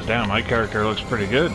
Damn, my character looks pretty good.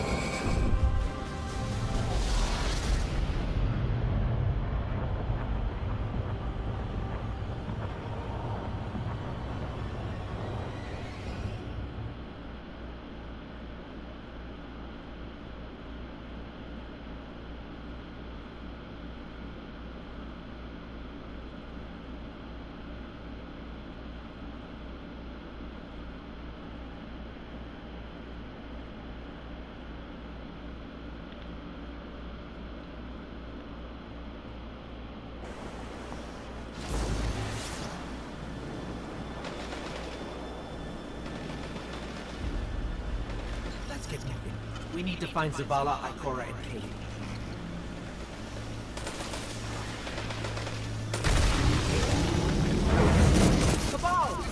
Get moving. We need to find Zavala, Ikora, and. Cabal!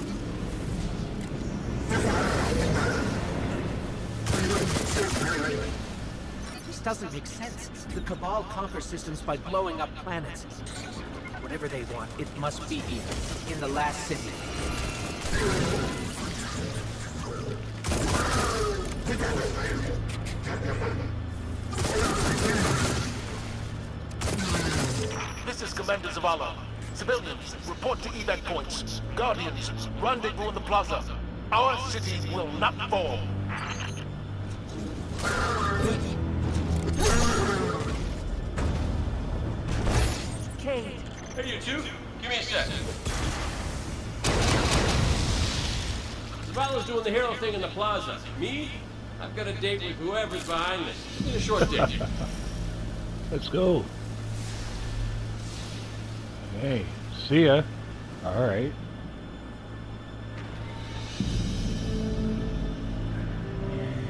This doesn't make sense. The Cabal conquer systems by blowing up planets. Whatever they want, it must be in the last city. This is Commander Zavala. Civilians, report to evac points. Guardians, rendezvous in the plaza. Our city will not fall. Hey, you two, give me a sec. Zavala's doing the hero thing in the plaza. Me? I've got a date with whoever's behind this. Give me a short date. Let's go. Hey, see ya. Alright.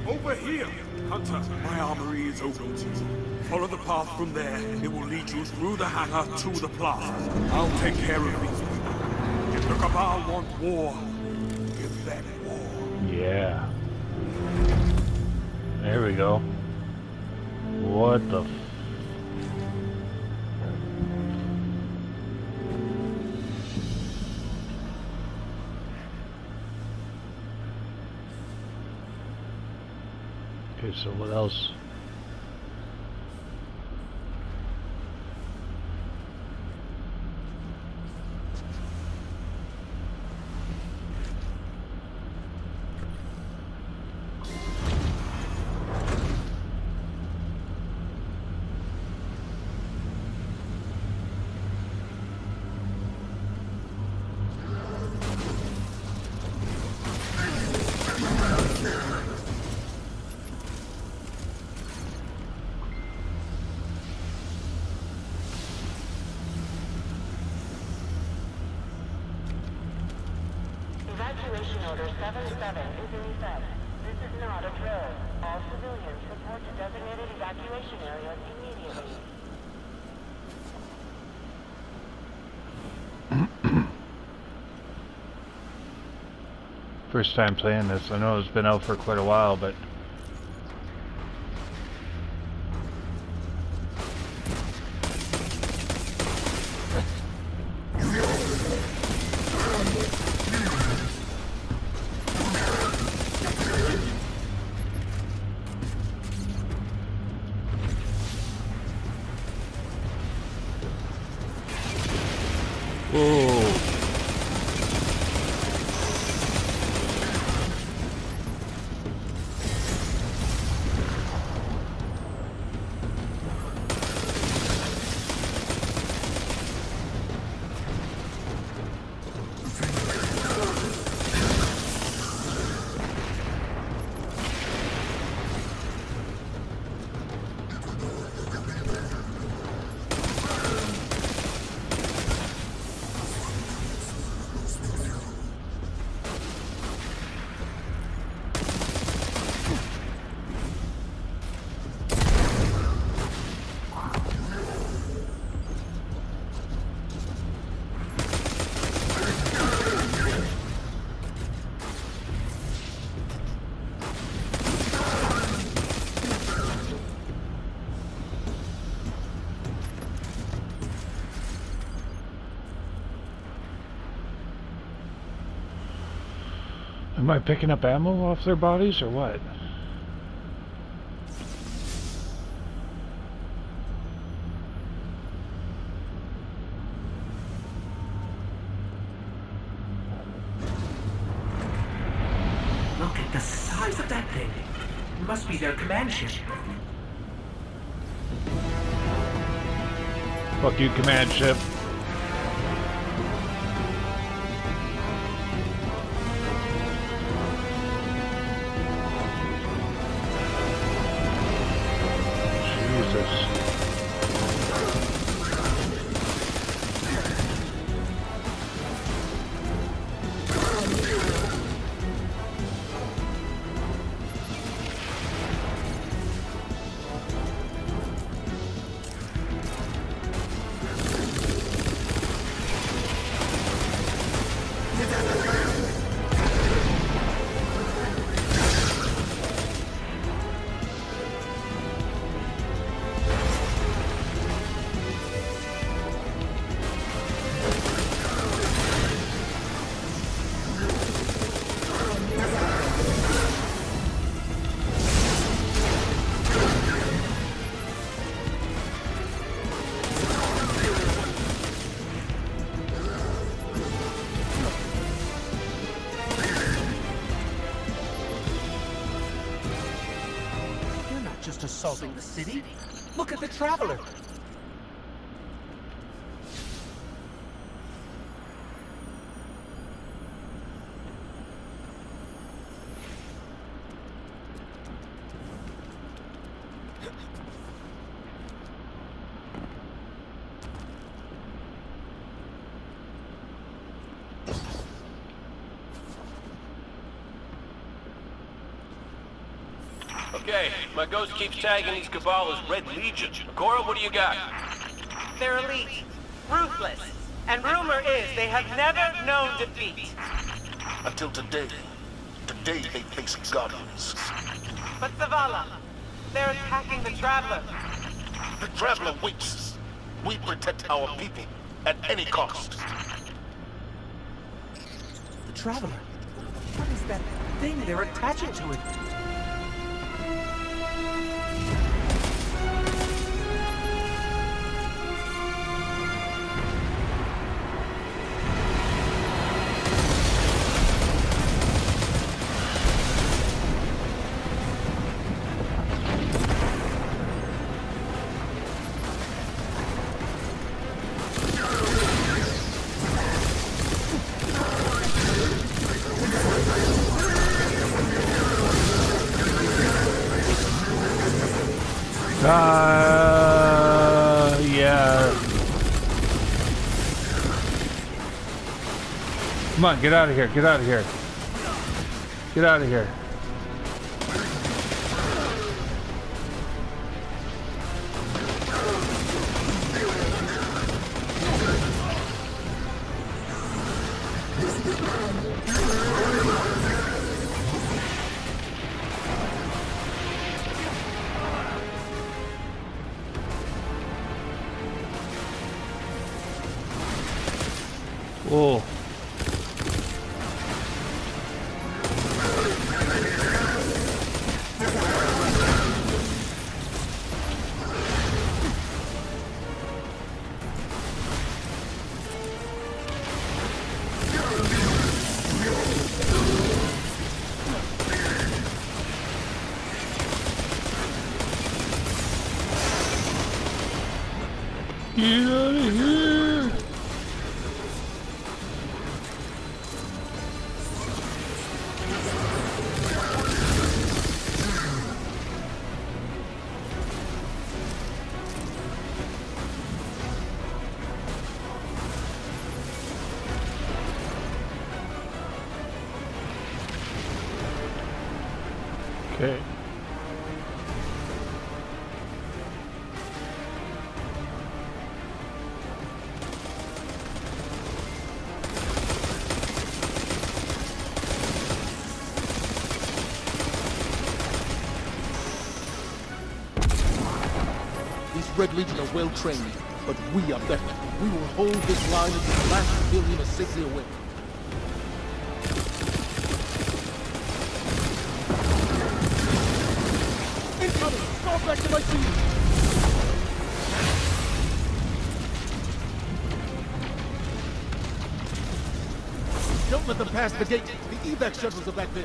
Over here! Hunter, my armory is open to you. Follow the path from there. It will lead you through the hangar to the plaza. I'll take care of these people. If the Cabal want war, give them war. Yeah. There we go. What the Okay, so what else? Evacuation order 77 is in effect. This is not a drill. All civilians report to designated evacuation areas immediately. First time playing this. I know it's been out for quite a while, but Am I picking up ammo off their bodies or what? Look at the size of that thing. It Must be their command ship. Fuck you, command ship. Assaulting the city. Look at the Traveler. Okay, my ghost keeps tagging these Cabal as Red Legion. Cora, what do you got? They're elite, ruthless, and rumor is they have never known defeat. Until today. Today they face Guardians. But Zavala, they're attacking the Traveler. The Traveler waits. We protect our people at any cost. The Traveler. What is that thing they're attaching to it? Uh. Come on, get out of here. Get out of here. Get out of here. Get Red Legion are well trained, but we are better. We will hold this line until the last civilian is safely away. Incoming! Fall back to my team! Don't let them pass the gate. The evac shuttles are back there.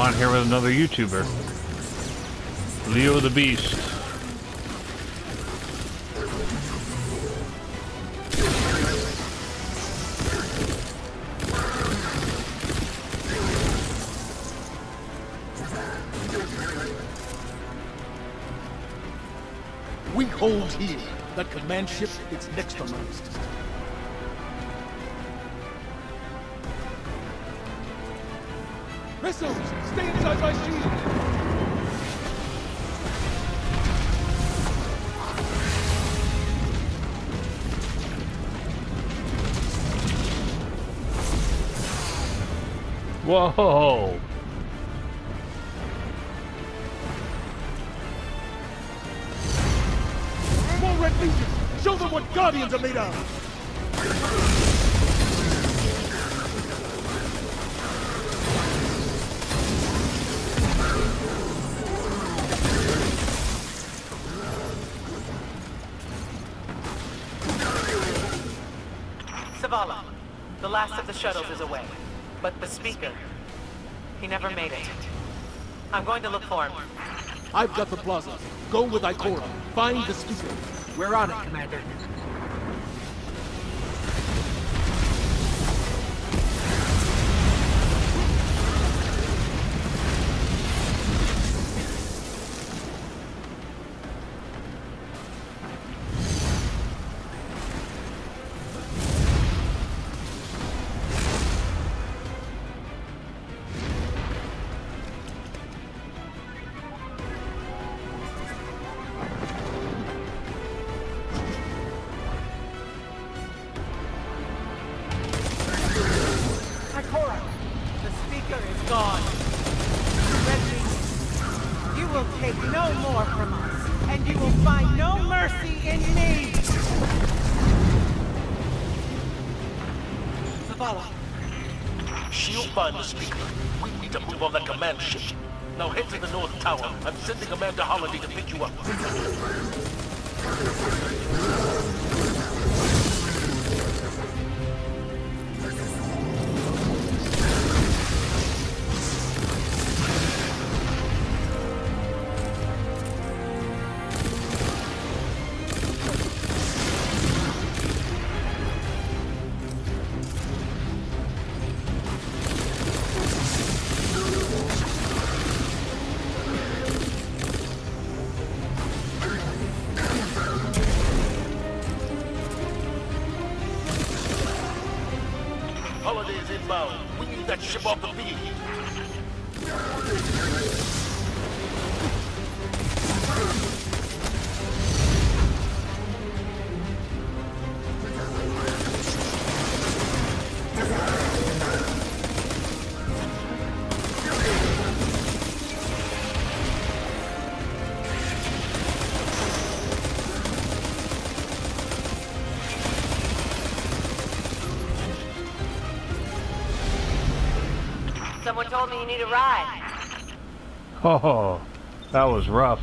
On here with another YouTuber. Leo the Beast. We hold here. That command ship is next on my Missiles! Stay inside my shield! Whoa! More Red Legion! Show them what Guardians are made of! Last of the shuttles is away. But the speaker, he never made it. I'm going to look for him. I've got the plaza. Go with Ikora. Find the speaker. We're on it, Commander. Take no more from us, and you will find no mercy in me! Zavala, She'll find the speaker. We need to move on that command ship. Now head to the North Tower. I'm sending Commander Holliday to pick you up. We Someone told me you need a ride. Oh, that was rough.